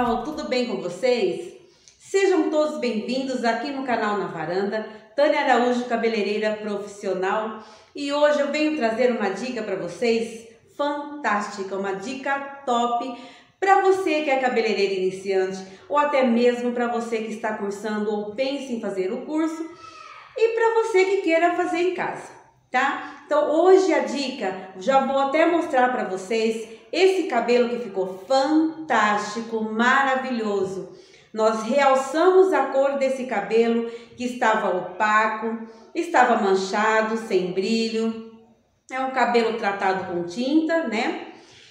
Pessoal, tudo bem com vocês? Sejam todos bem-vindos aqui no canal Na Varanda, Tânia Araújo, cabeleireira profissional, e hoje eu venho trazer uma dica para vocês fantástica, uma dica top para você que é cabeleireira iniciante ou até mesmo para você que está cursando ou pensa em fazer o curso e para você que queira fazer em casa, tá? Então hoje a dica, já vou até mostrar para vocês esse cabelo que ficou fantástico, maravilhoso. Nós realçamos a cor desse cabelo que estava opaco, estava manchado, sem brilho. É um cabelo tratado com tinta, né?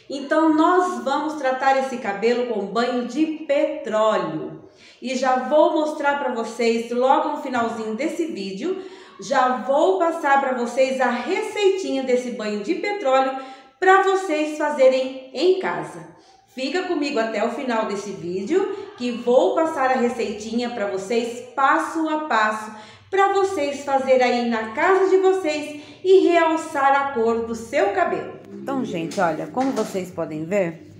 Então nós vamos tratar esse cabelo com banho de petróleo. E já vou mostrar para vocês logo no finalzinho desse vídeo, já vou passar para vocês a receitinha desse banho de petróleo para vocês fazerem em casa. Fica comigo até o final desse vídeo que vou passar a receitinha para vocês passo a passo para vocês fazerem aí na casa de vocês e realçar a cor do seu cabelo. Então, gente, olha, como vocês podem ver,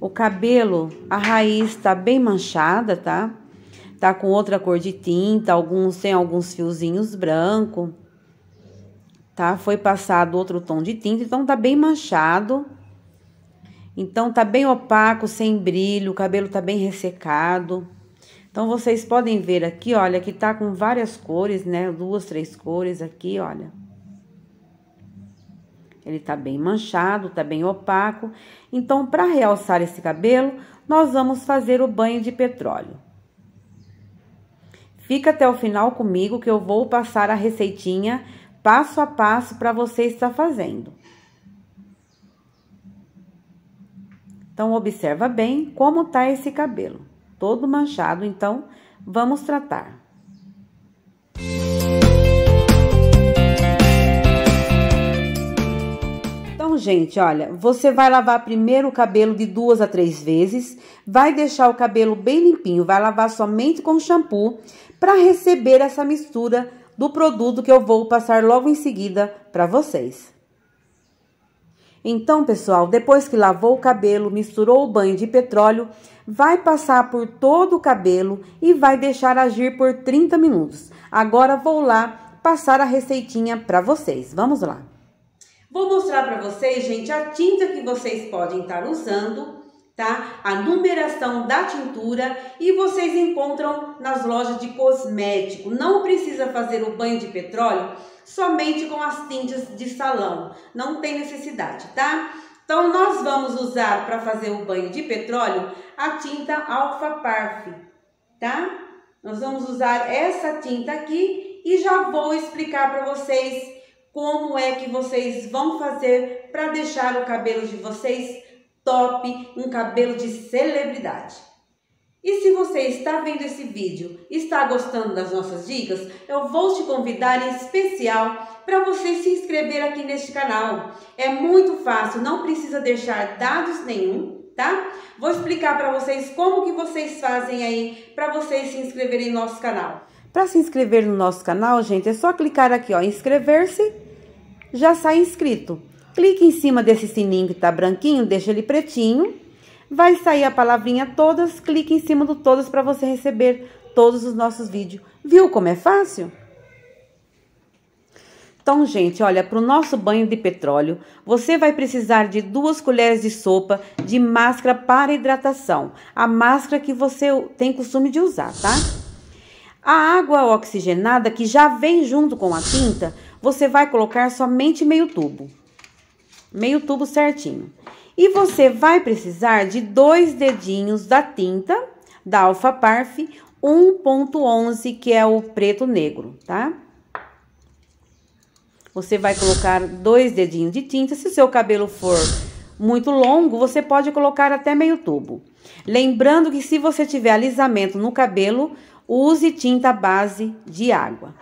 o cabelo, a raiz está bem manchada, tá? Tá com outra cor de tinta, alguns tem alguns fiozinhos brancos tá? Foi passado outro tom de tinta, então tá bem manchado. Então tá bem opaco, sem brilho, o cabelo tá bem ressecado. Então vocês podem ver aqui, olha, que tá com várias cores, né? Duas, três cores aqui, olha. Ele tá bem manchado, tá bem opaco. Então, para realçar esse cabelo, nós vamos fazer o banho de petróleo. Fica até o final comigo que eu vou passar a receitinha passo a passo para você estar fazendo. Então, observa bem como tá esse cabelo, todo manchado, então, vamos tratar. Então, gente, olha, você vai lavar primeiro o cabelo de duas a três vezes, vai deixar o cabelo bem limpinho, vai lavar somente com shampoo para receber essa mistura do produto que eu vou passar logo em seguida para vocês. Então, pessoal, depois que lavou o cabelo, misturou o banho de petróleo, vai passar por todo o cabelo e vai deixar agir por 30 minutos. Agora vou lá passar a receitinha para vocês. Vamos lá. Vou mostrar para vocês, gente, a tinta que vocês podem estar usando tá? A numeração da tintura e vocês encontram nas lojas de cosmético. Não precisa fazer o banho de petróleo somente com as tintas de salão. Não tem necessidade, tá? Então nós vamos usar para fazer o banho de petróleo a tinta Alpha Parf, tá? Nós vamos usar essa tinta aqui e já vou explicar para vocês como é que vocês vão fazer para deixar o cabelo de vocês top, um cabelo de celebridade. E se você está vendo esse vídeo está gostando das nossas dicas, eu vou te convidar em especial para você se inscrever aqui neste canal. É muito fácil, não precisa deixar dados nenhum, tá? Vou explicar para vocês como que vocês fazem aí para vocês se inscreverem no nosso canal. Para se inscrever no nosso canal, gente, é só clicar aqui, ó, inscrever-se, já sai inscrito. Clique em cima desse sininho que tá branquinho, deixa ele pretinho. Vai sair a palavrinha todas, clique em cima do todas para você receber todos os nossos vídeos. Viu como é fácil? Então, gente, olha, para o nosso banho de petróleo, você vai precisar de duas colheres de sopa de máscara para hidratação. A máscara que você tem costume de usar, tá? A água oxigenada que já vem junto com a tinta, você vai colocar somente meio tubo meio tubo certinho. E você vai precisar de dois dedinhos da tinta da Alfa Parf 1.11, que é o preto negro, tá? Você vai colocar dois dedinhos de tinta. Se o seu cabelo for muito longo, você pode colocar até meio tubo. Lembrando que se você tiver alisamento no cabelo, use tinta base de água.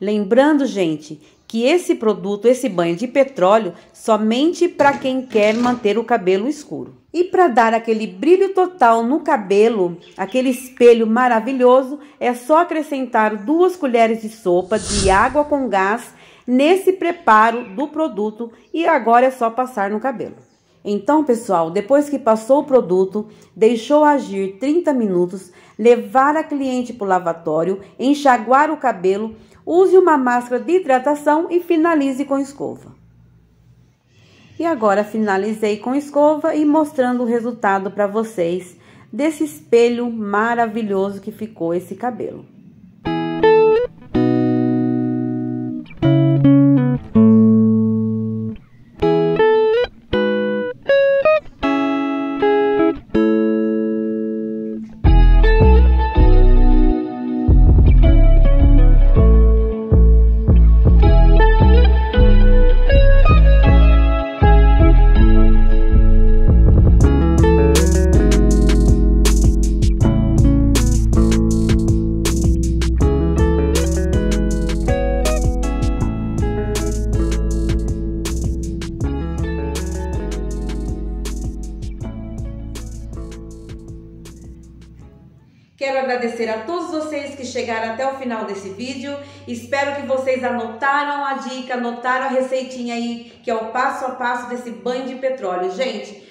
Lembrando, gente, que esse produto, esse banho de petróleo, somente para quem quer manter o cabelo escuro. E para dar aquele brilho total no cabelo, aquele espelho maravilhoso, é só acrescentar duas colheres de sopa de água com gás nesse preparo do produto e agora é só passar no cabelo. Então, pessoal, depois que passou o produto, deixou agir 30 minutos, levar a cliente para o lavatório, enxaguar o cabelo, use uma máscara de hidratação e finalize com escova. E agora finalizei com escova e mostrando o resultado para vocês desse espelho maravilhoso que ficou esse cabelo. Quero agradecer a todos vocês que chegaram até o final desse vídeo. Espero que vocês anotaram a dica, anotaram a receitinha aí, que é o passo a passo desse banho de petróleo. Gente,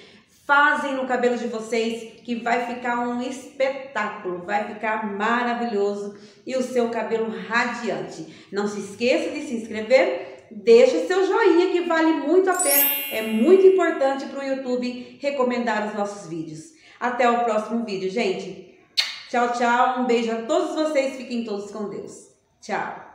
fazem no cabelo de vocês que vai ficar um espetáculo, vai ficar maravilhoso e o seu cabelo radiante. Não se esqueça de se inscrever, deixe seu joinha que vale muito a pena, é muito importante para o YouTube recomendar os nossos vídeos. Até o próximo vídeo, gente! Tchau, tchau. Um beijo a todos vocês. Fiquem todos com Deus. Tchau.